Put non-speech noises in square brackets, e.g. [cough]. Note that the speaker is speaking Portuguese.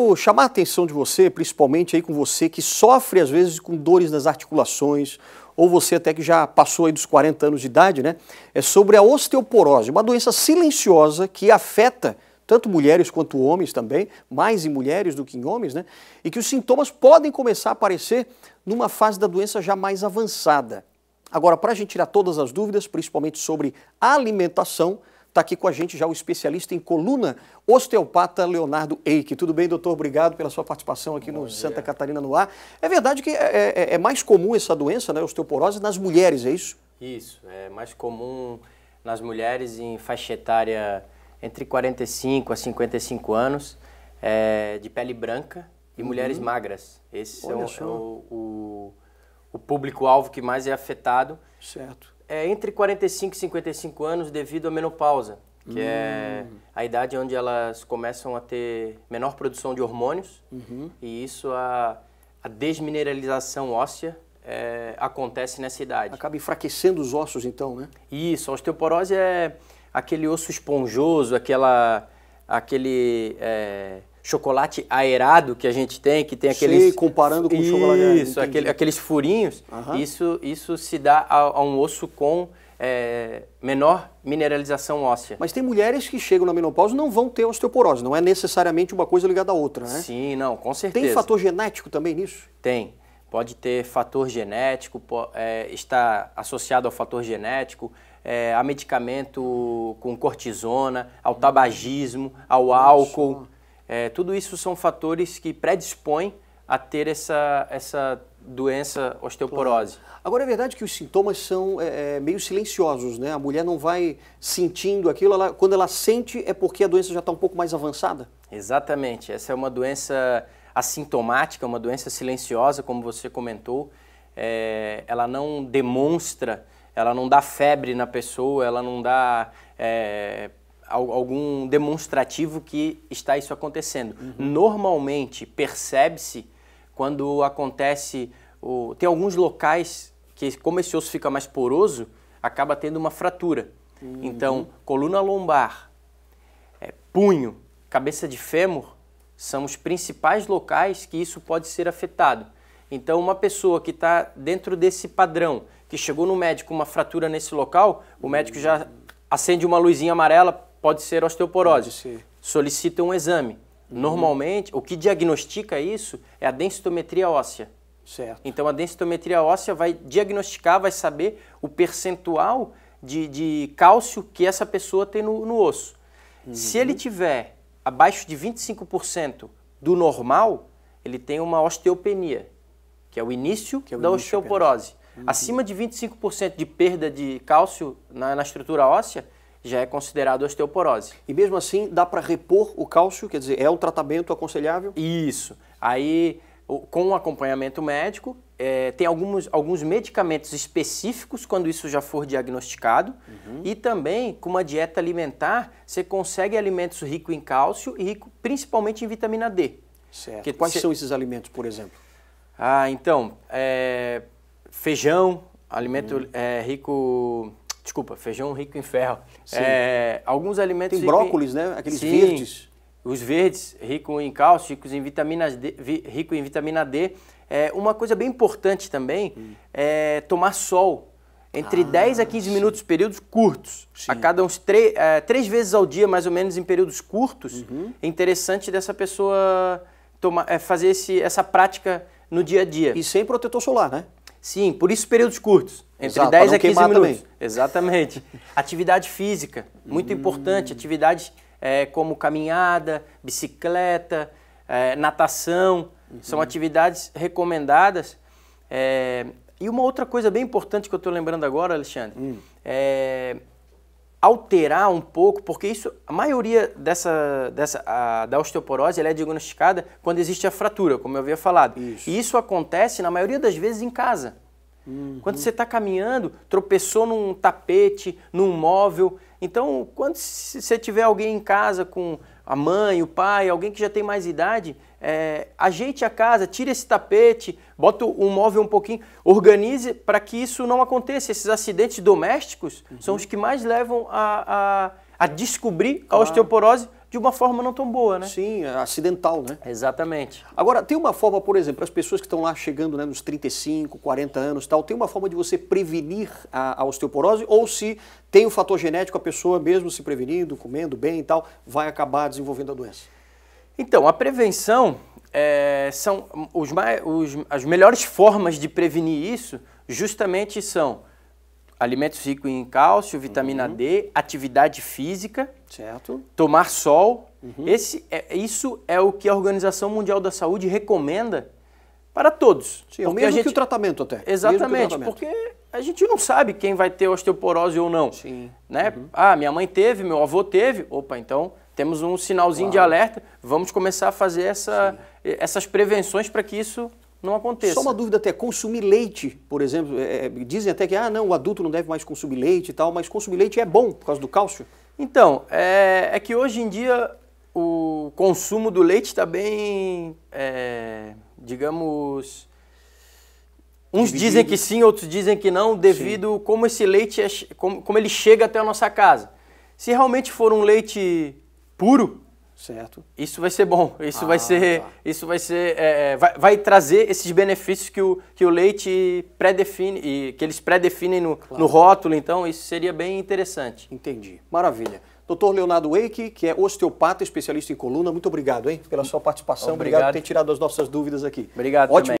quero chamar a atenção de você, principalmente aí com você que sofre às vezes com dores nas articulações, ou você até que já passou aí dos 40 anos de idade, né? É sobre a osteoporose, uma doença silenciosa que afeta tanto mulheres quanto homens também, mais em mulheres do que em homens, né? E que os sintomas podem começar a aparecer numa fase da doença já mais avançada. Agora, para a gente tirar todas as dúvidas, principalmente sobre alimentação, Está aqui com a gente já o especialista em coluna, osteopata Leonardo Eike. Tudo bem, doutor? Obrigado pela sua participação aqui Bom no dia. Santa Catarina no Ar. É verdade que é, é, é, mais comum essa doença, né, osteoporose, nas mulheres, é isso? Isso, é mais comum nas mulheres em faixa etária entre 45 a 55 anos, é, de pele branca e uhum. mulheres magras. Esse é, o, é o, o, o público-alvo que mais é afetado. Certo é entre 45 e 55 anos devido à menopausa, que é hum. é a idade onde elas começam a ter menor produção de hormônios uhum. e isso a, a desmineralização óssea é, acontece nessa idade. Acaba enfraquecendo os ossos então, né? Isso, a osteoporose é aquele osso esponjoso, aquela, aquele é, chocolate aerado que a gente tem, que tem aqueles... Sei, comparando com isso, chocolate aerado. Isso, aquele, aqueles furinhos, uhum. isso, isso se dá a, a um osso com é, menor mineralização óssea. Mas tem mulheres que chegam na menopausa e não vão ter osteoporose, não é necessariamente uma coisa ligada à outra, né? Sim, não, com certeza. Tem fator genético também nisso? Tem. Pode ter fator genético, é, está associado ao fator genético, é, a medicamento com cortisona, ao tabagismo, ao álcool. É, tudo isso são fatores que predispõem a ter essa, essa doença osteoporose. Claro. Agora é verdade que os sintomas são é, é, meio silenciosos, né? A mulher não vai sentindo aquilo, ela, quando ela sente é porque a doença já está um pouco mais avançada? Exatamente. Essa é uma doença assintomática, uma doença silenciosa, como você comentou. É, ela não demonstra, ela não dá febre na pessoa, ela não dá é, algum demonstrativo que está isso acontecendo. Uhum. Normalmente percebe-se quando acontece o, tem alguns locais que como esse osso fica mais poroso, acaba tendo uma fratura. Uhum. Então, coluna lombar, é, punho, cabeça de fêmur são os principais locais que isso pode ser afetado. Então, uma pessoa que está dentro desse padrão, que chegou no médico com uma fratura nesse local, o médico já acende uma luzinha amarela, pode ser osteoporose. Pode ser. Solicita um exame. Uhum. Normalmente, o que diagnostica isso é a densitometria óssea. Certo. Então, a densitometria óssea vai diagnosticar, vai saber o percentual de, de cálcio que essa pessoa tem no, no osso. Uhum. Se ele tiver abaixo de 25% do normal, ele tem uma osteopenia, que é o início é o da início osteoporose. Uhum. Acima de 25% de perda de cálcio na, na estrutura óssea, já é considerado osteoporose. E mesmo assim, dá para repor o cálcio? Quer dizer, é um tratamento aconselhável? Isso. Aí, com o acompanhamento médico, é, tem alguns, alguns medicamentos específicos quando isso já for diagnosticado. Uhum. E também, com uma dieta alimentar, você consegue alimentos ricos em cálcio e rico principalmente em vitamina D. Certo. Que Quais cê... são esses alimentos, por exemplo? Ah, então, é, feijão, alimento uhum. é, rico Desculpa, feijão rico em ferro. É, alguns alimentos. Tem brócolis, né? Aqueles Sim, verdes. Os verdes, ricos em cálcio, ricos em vitaminas D, rico em vitamina D. É, uma coisa bem importante também hum. é tomar sol. Entre ah, 10 a 15 sim. minutos, períodos curtos. Sim. A cada uns é, três vezes ao dia, mais ou menos, em períodos curtos. Uhum. É interessante dessa pessoa tomar, é, fazer esse, essa prática no dia a dia. E sem protetor solar, né? Sim, por isso períodos curtos, entre Exato, 10 a 15 minutos. Também. Exatamente. [laughs] atividade física, muito hum. importante. Atividades é, como caminhada, bicicleta, é, natação, uhum. são atividades recomendadas. É, e uma outra coisa bem importante que eu estou lembrando agora, Alexandre, hum. é alterar um pouco, porque isso, a maioria dessa, dessa a, da osteoporose é diagnosticada quando existe a fratura, como eu havia falado. Isso. E isso acontece, na maioria das vezes, em casa. Uhum. Quando você está caminhando, tropeçou num tapete, num móvel. Então, quando você tiver alguém em casa com a mãe, o pai, alguém que já tem mais idade, é, ajeite a casa, tire esse tapete, bota um móvel um pouquinho, organize para que isso não aconteça. Esses acidentes domésticos uhum. são os que mais levam a, a, a descobrir claro. a osteoporose de uma forma não tão boa, né? Sim, acidental, né? Exatamente. Agora, tem uma forma, por exemplo, as pessoas que estão lá chegando né, nos 35, 40 anos tal, tem uma forma de você prevenir a, a osteoporose ou se tem o fator genético, a pessoa mesmo se prevenindo, comendo bem e tal, vai acabar desenvolvendo a doença? Então, a prevenção é, são os, os, as melhores formas de prevenir isso justamente são alimentos ricos em cálcio, vitamina uhum. D, atividade física, certo. tomar sol. Uhum. Esse é, isso é o que a Organização Mundial da Saúde recomenda para todos. Sim, é o mesmo gente... que o tratamento até. Exatamente, tratamento. porque a gente não sabe quem vai ter osteoporose ou não. Sim. Né? Uhum. Ah, minha mãe teve, meu avô teve. Opa, então temos um sinalzinho claro. de alerta. Vamos começar a fazer essa, essas prevenções para que isso não aconteça. Só uma dúvida até, consumir leite, por exemplo, é, é, dizem até que ah, não, o adulto não deve mais consumir leite e tal, mas consumir leite é bom por causa do cálcio? Então, é, é que hoje em dia o consumo do leite está bem, é, digamos, uns Dividido. dizem que sim, outros dizem que não, devido sim. como esse leite, é, como, como ele chega até a nossa casa. Se realmente for um leite puro, Certo. Isso vai ser bom. Isso ah, vai ser, tá. isso vai ser, é, é, vai, vai, trazer esses benefícios que o, que o leite pré-define e que eles pré-definem no, claro. no rótulo. Então isso seria bem interessante. Entendi. Maravilha. Doutor Leonardo Wake, que é osteopata, especialista em coluna, muito obrigado, hein, pela sua participação. Obrigado, obrigado por ter tirado as nossas dúvidas aqui. Obrigado Ótimo. Também.